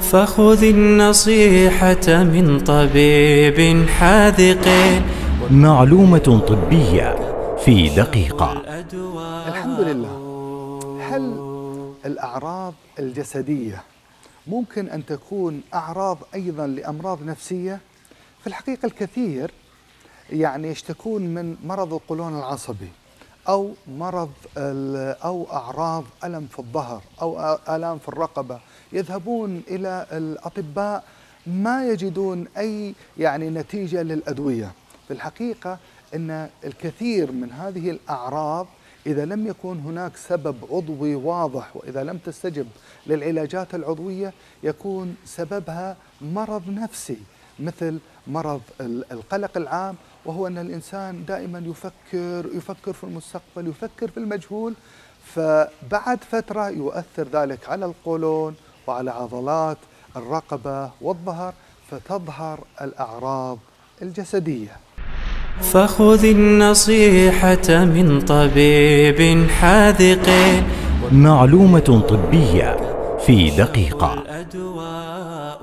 فخذ النصيحة من طبيب حاذق. معلومة طبية في دقيقة. الحمد لله. هل الأعراض الجسدية ممكن أن تكون أعراض أيضا لأمراض نفسية؟ في الحقيقة الكثير يعني يشتكون من مرض القولون العصبي. أو مرض أو أعراض ألم في الظهر أو آلام في الرقبة. يذهبون إلى الأطباء ما يجدون أي يعني نتيجة للأدوية. في الحقيقة أن الكثير من هذه الأعراض إذا لم يكن هناك سبب عضوي واضح وإذا لم تستجب للعلاجات العضوية يكون سببها مرض نفسي. مثل مرض القلق العام وهو أن الإنسان دائما يفكر يفكر في المستقبل يفكر في المجهول فبعد فترة يؤثر ذلك على القولون وعلى عضلات الرقبة والظهر فتظهر الأعراض الجسدية. فخذ النصيحة من طبيب حاذق. معلومة طبية في دقيقة. الأدواء